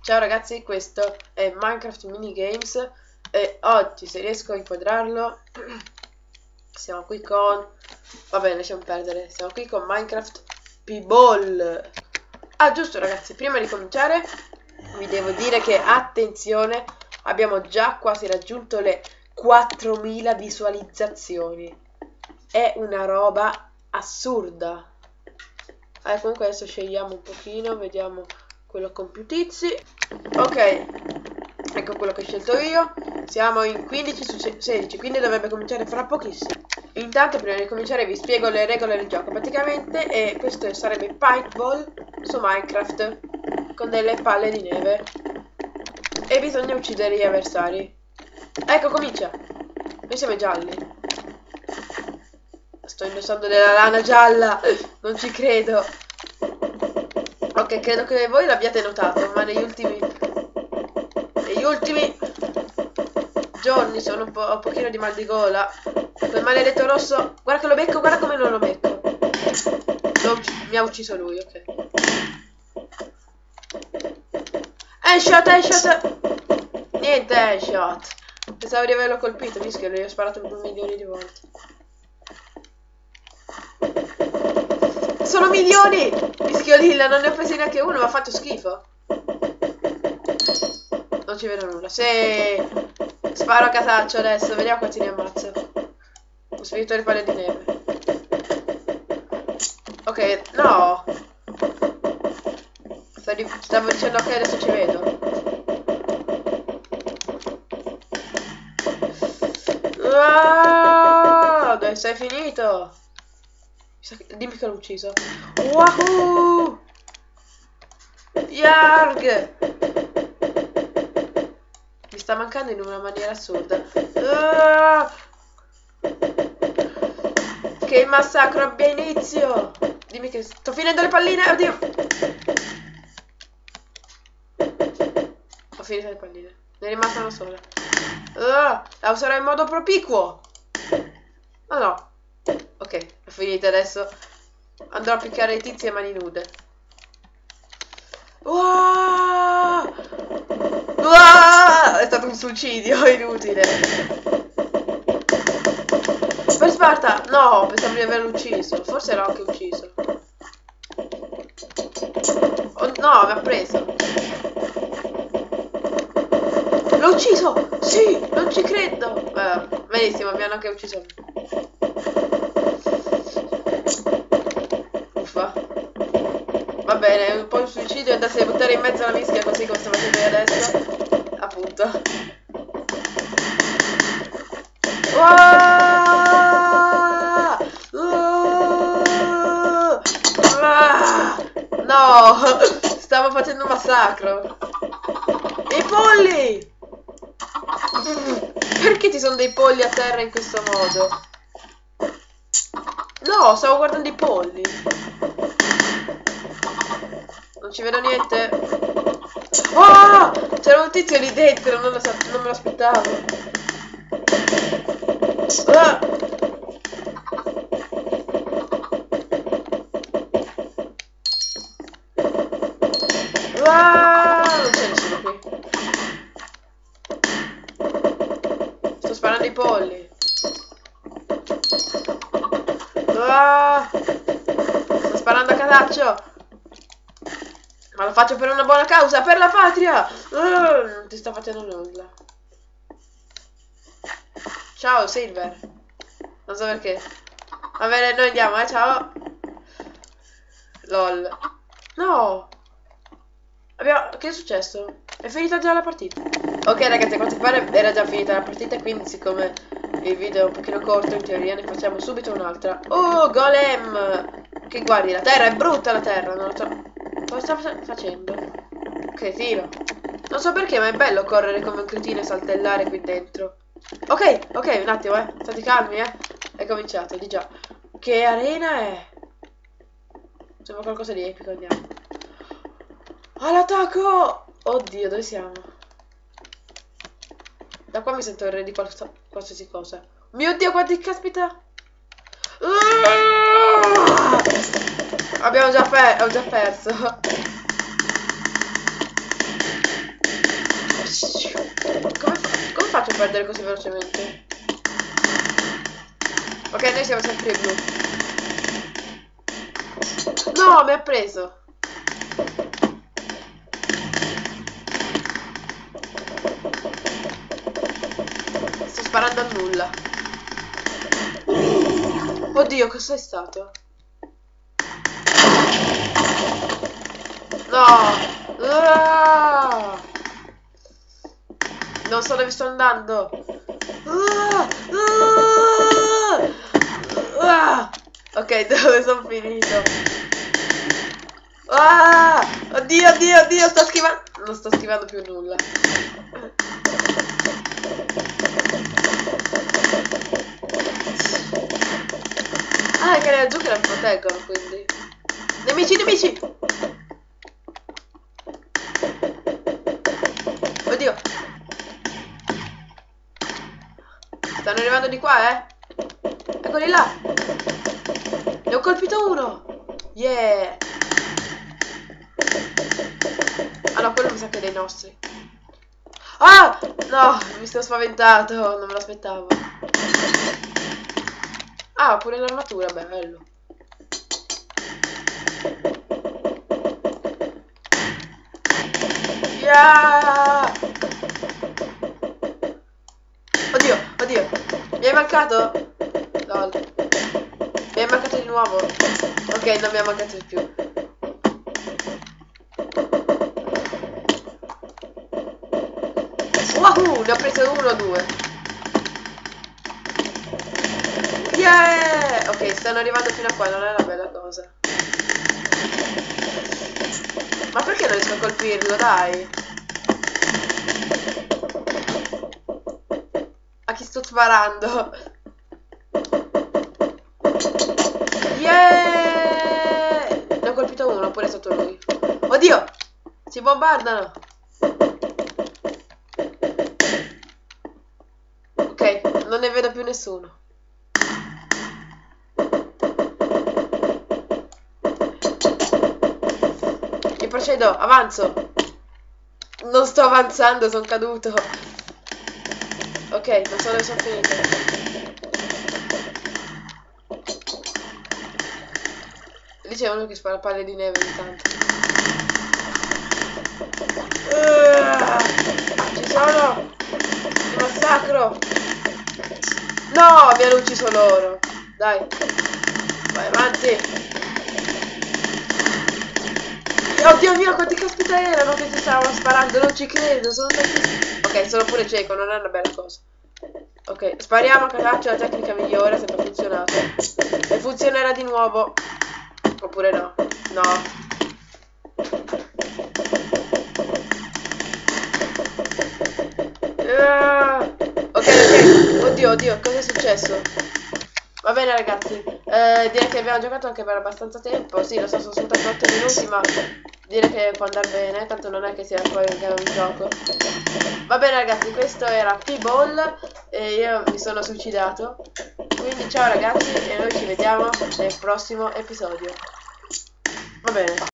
Ciao ragazzi, questo è Minecraft Minigames e oggi se riesco a inquadrarlo siamo qui con... Vabbè, lasciamo perdere, siamo qui con Minecraft P-Ball. Ah, giusto ragazzi, prima di cominciare vi devo dire che, attenzione, abbiamo già quasi raggiunto le 4000 visualizzazioni. È una roba assurda. Eh, comunque adesso scegliamo un pochino, vediamo quello con più tizi. Ok, ecco quello che ho scelto io. Siamo in 15 su 16, quindi dovrebbe cominciare fra pochissimo. Intanto prima di cominciare vi spiego le regole del gioco praticamente e questo sarebbe Pikeball su Minecraft con delle palle di neve e bisogna uccidere gli avversari. Ecco comincia. Noi siamo gialli. Sto indossando della lana gialla, non ci credo. Ok, credo che voi l'abbiate notato, ma negli ultimi... Negli ultimi giorni sono un, po', un pochino di mal di gola. Quel maledetto rosso... Guarda che lo becco, guarda come non lo becco. Lo, mi ha ucciso lui, ok. Headshot, headshot! Niente headshot. Pensavo di averlo colpito, mischio, gli ho sparato un milioni di volte. Sono milioni! Mischiolilla, non ne ho presi neanche uno, mi ha fatto schifo. Non ci vedo nulla. Se sparo a casaccio adesso, vediamo quanti ne ammazzo. Ho spirito le palle di neve. Ok, no. Stavo dicendo ok, adesso ci vedo. Ah, dove sei finito? Dimmi che l'ho ucciso. Wahoo! Yarg! Mi sta mancando in una maniera assurda. Uh! Che massacro abbia inizio! Dimmi che sto finendo le palline, oddio! Ho finito le palline. Ne è rimasta una sola. Uh, la userò in modo propicuo. Oh no. Ok, è finita adesso. Andrò a piccare i tizi a mani nude. Wow! Wow! È stato un suicidio inutile. Per Sparta! No, pensavo di averlo ucciso. Forse l'ho anche ucciso. Oh, no, mi ha preso. L'ho ucciso! Sì, non ci credo! Eh, benissimo, mi hanno anche ucciso. Bene, è un po' un suicidio andarsi a buttare in mezzo alla mischia così come sto facendo adesso. Appunto. No! Stavo facendo un massacro. I polli! Perché ci sono dei polli a terra in questo modo? No, stavo guardando i polli. Non ci vedo niente. Oh! C'era un tizio lì dentro, non, lo non me lo aspettavo. Ah! Ah! Non c'è nessuno qui. Sto sparando i polli. Ah! Sto sparando a casaccio. Ma lo faccio per una buona causa, per la patria! Uh, non ti sta facendo nulla. Ciao, Silver. Non so perché. Va bene, noi andiamo, eh, ciao. LOL. No! Abbiamo... Che è successo? È finita già la partita. Ok, ragazzi, a quanto pare era già finita la partita, quindi siccome il video è un pochino corto, in teoria ne facciamo subito un'altra. Oh, golem! Che guardi, la terra è brutta, la terra, non lo so. Cosa sta facendo? Cretino. Non so perché, ma è bello correre come un cretino e saltellare qui dentro. Ok, ok, un attimo, eh. State calmi, eh. È cominciato, di già. Che arena è? Sembra qualcosa di epico, andiamo. All'attacco! Oddio, dove siamo? Da qua mi sento il re di qualsiasi cosa. Mio Dio, quanti caspita! Abbiamo già, per già perso. Come, fa come faccio a perdere così velocemente? Ok, noi siamo sempre blu. No, mi ha preso. Sto sparando a nulla. Oddio, cos'è stato? No! Ah! Non so dove sto andando. Ah! Ah! Ok, dove sono finito? Oddio, oddio, oddio, sto schivando. Non sto schivando più nulla. Ah, è che laggiù che la proteggono, quindi. Nemici, nemici! Oddio. Stanno arrivando di qua, eh? Eccoli là. Ne ho colpito uno. Yeah. Ah no, quello mi sa che è dei nostri. Ah! No, mi sono spaventato, non me lo aspettavo. Ah, pure l'armatura, bello. Yeah! Oddio, oddio. Mi hai mancato? Lol. Mi hai mancato di nuovo. Ok, non mi ha mancato di più. Wahoo! Ne ho preso uno o due. Yeah! Ok, stanno arrivando fino a qua, non è una bella cosa. Ma perché non riesco a colpirlo, dai? A chi sto sparando? Yeah! Ne ho colpito uno, pure sotto lui. Oddio! Si bombardano! Ok, non ne vedo più nessuno. Io procedo, avanzo. Non sto avanzando, sono caduto. Ok, non so dove sono finito. Uno che spara palle di neve intanto. Uh, ci sono! Il massacro! No, mi hanno ucciso loro. Dai. Vai avanti. Oddio mio, quanti caspita erano che ti stavano sparando? Non ci credo, sono. Ok, sono pure cieco, non è una bella cosa. Ok, spariamo a la tecnica migliore, sempre funzionato. E funzionerà di nuovo. Oppure no. No. Ah, ok, ok. Oddio, oddio, cosa è successo? Va bene ragazzi, eh, direi che abbiamo giocato anche per abbastanza tempo, sì lo so sono soltanto 8 minuti ma direi che può andare bene, tanto non è che sia poi un gran gioco. Va bene ragazzi, questo era T-Ball e io mi sono suicidato, quindi ciao ragazzi e noi ci vediamo nel prossimo episodio. Va bene.